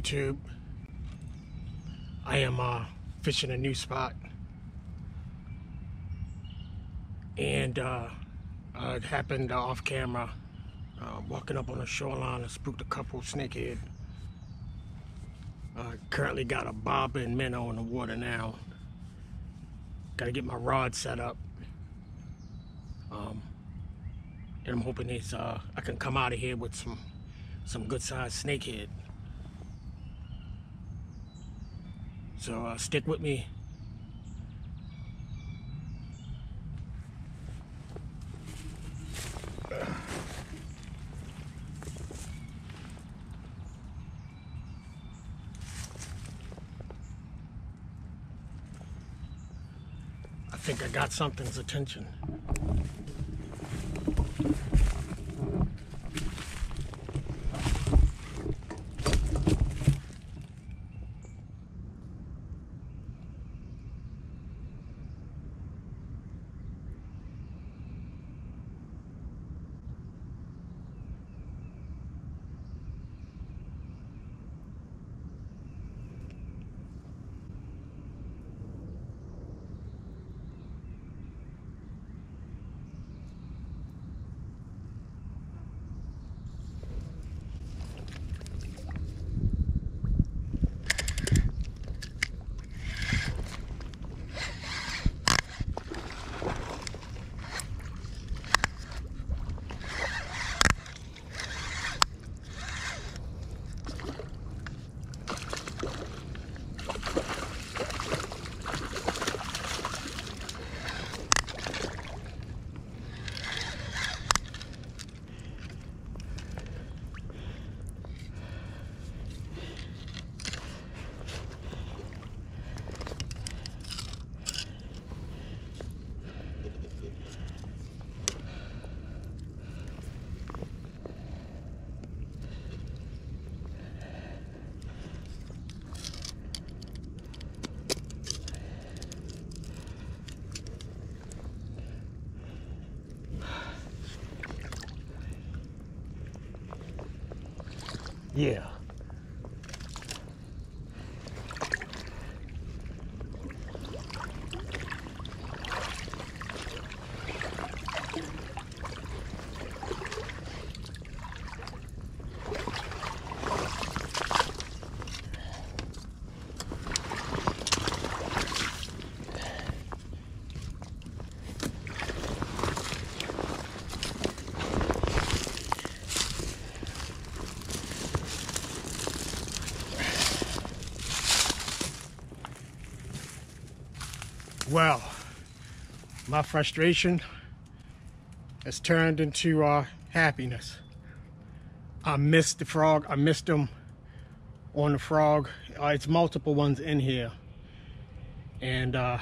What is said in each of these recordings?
YouTube? I am uh, fishing a new spot. And uh, it happened off camera. Uh, walking up on the shoreline, and spooked a couple snakehead. Uh, currently got a bobber and minnow in the water now. Gotta get my rod set up. Um, and I'm hoping it's, uh, I can come out of here with some some good sized snakehead. So uh, stick with me. I think I got something's attention. Yeah. Well, my frustration has turned into uh, happiness. I missed the frog. I missed him on the frog. Uh, it's multiple ones in here. And uh,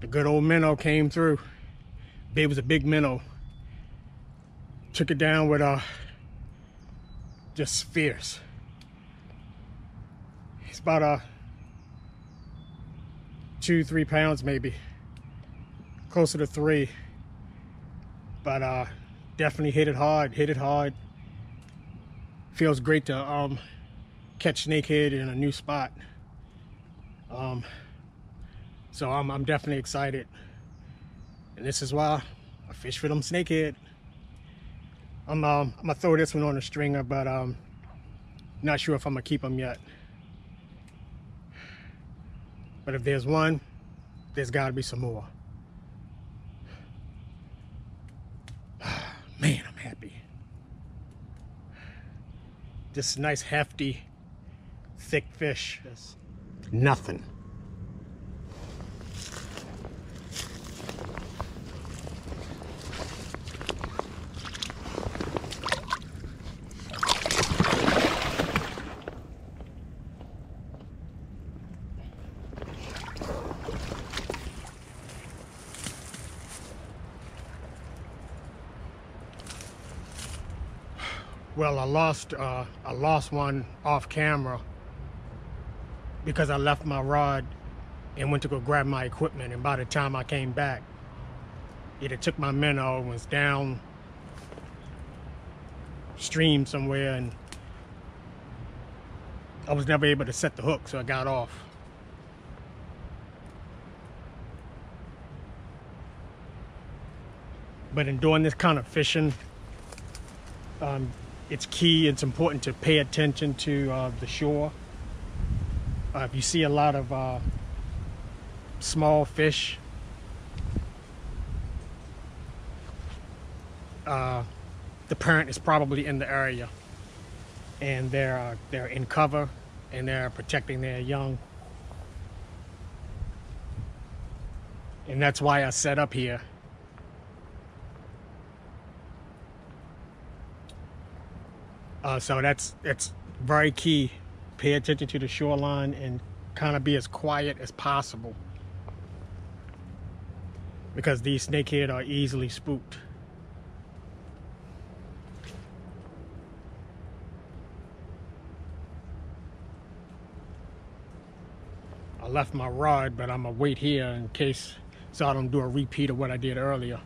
the good old minnow came through. It was a big minnow. Took it down with uh, just fierce. It's about a two, three pounds maybe. Closer to three. But uh, definitely hit it hard, hit it hard. Feels great to um, catch snakehead in a new spot. Um, so I'm, I'm definitely excited. And this is why I fish for them snakehead. I'm, um, I'm gonna throw this one on a stringer, but um, not sure if I'm gonna keep them yet. But if there's one, there's got to be some more. Man, I'm happy. This nice, hefty, thick fish. Nothing. Well, I lost uh, I lost one off camera because I left my rod and went to go grab my equipment. And by the time I came back, it had took my minnow and was down stream somewhere and I was never able to set the hook, so I got off. But in doing this kind of fishing, um, it's key, it's important to pay attention to uh, the shore. Uh, if you see a lot of uh, small fish, uh, the parent is probably in the area. And they're uh, they're in cover and they're protecting their young. And that's why I set up here uh, so that's it's very key. Pay attention to the shoreline and kind of be as quiet as possible. Because these snakehead are easily spooked. I left my rod, but I'm gonna wait here in case so I don't do a repeat of what I did earlier.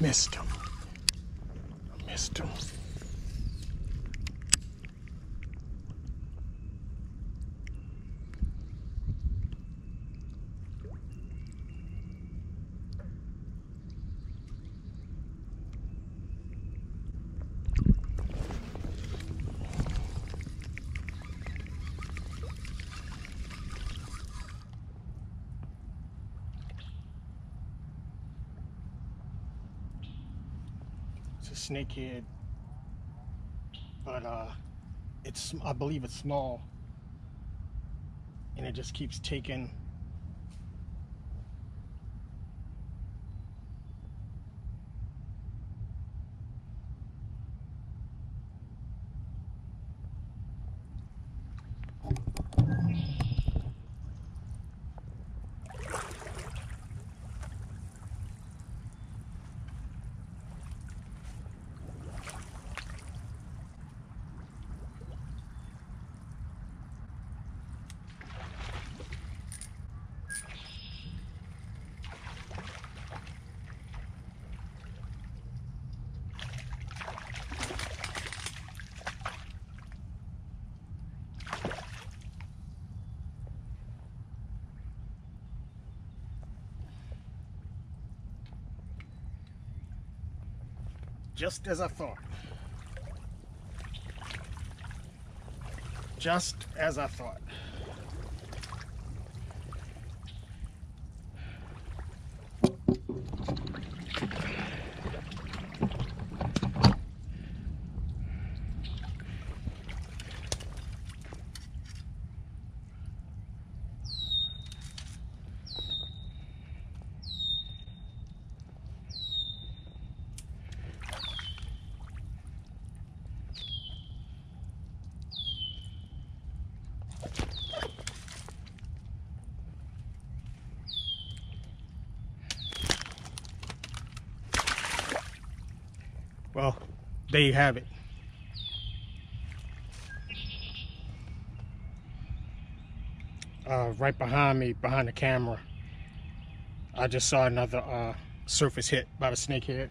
Missed him. I missed him. It's a snakehead, but uh, it's I believe it's small, and it just keeps taking just as I thought. Just as I thought. Well, there you have it. Uh, right behind me, behind the camera, I just saw another uh, surface hit by the snakehead.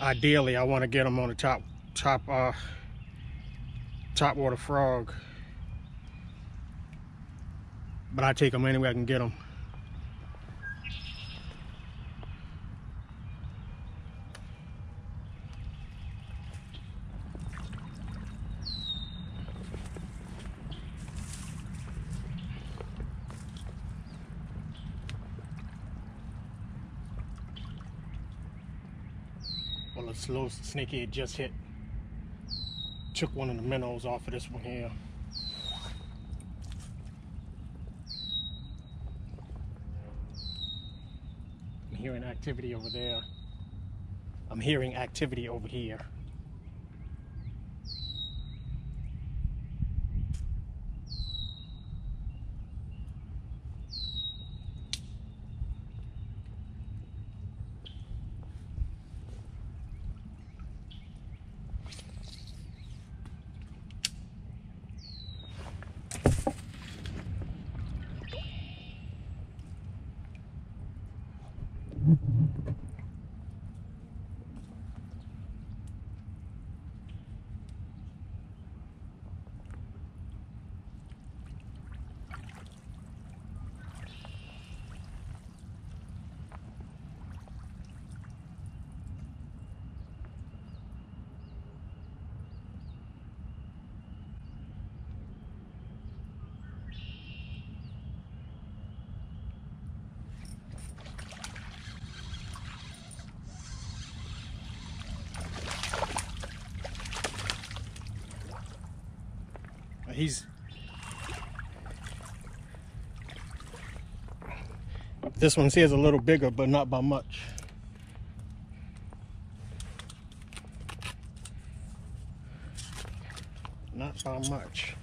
Ideally, I want to get them on the top, top, uh, top water frog. But I take them anywhere I can get them. Well, a slow snakehead just hit. Took one of the minnows off of this one here. Hearing activity over there. I'm hearing activity over here. He's this one's here is a little bigger, but not by much. Not by much.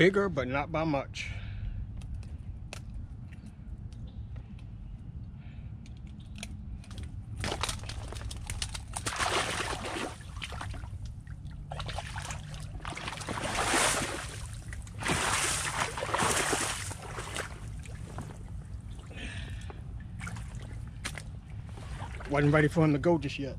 Bigger, but not by much. Wasn't ready for him to go just yet.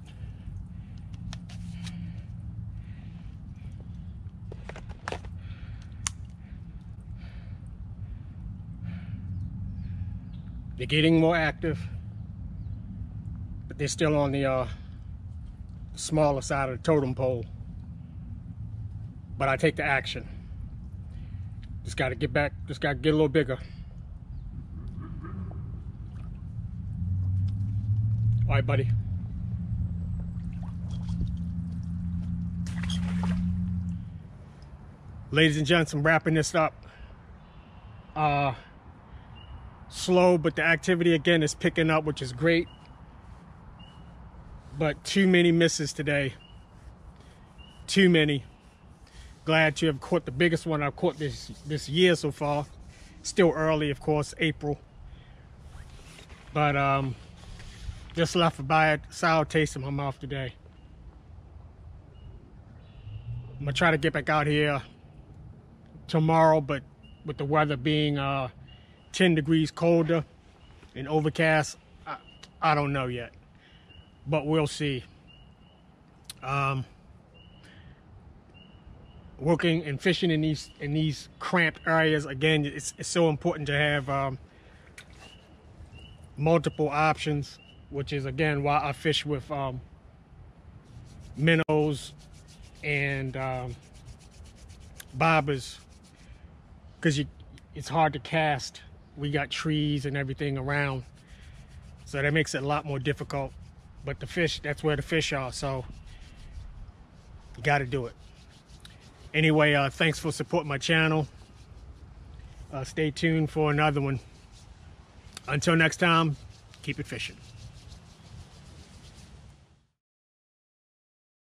They're getting more active, but they're still on the uh, smaller side of the totem pole. But I take the action. Just got to get back, just got to get a little bigger. All right, buddy. Ladies and gents, I'm wrapping this up. Uh, slow, but the activity again is picking up, which is great. But too many misses today. Too many. Glad to have caught the biggest one I've caught this this year so far. Still early, of course, April. But um, just left a bad sour taste in my mouth today. I'm gonna try to get back out here tomorrow, but with the weather being uh, 10 degrees colder and overcast. I, I don't know yet, but we'll see. Um, working and fishing in these in these cramped areas again, it's, it's so important to have um, multiple options, which is again why I fish with um, minnows and um, bobbers because you it's hard to cast we got trees and everything around. So that makes it a lot more difficult. But the fish, that's where the fish are. So you got to do it. Anyway, uh, thanks for supporting my channel. Uh, stay tuned for another one. Until next time, keep it fishing.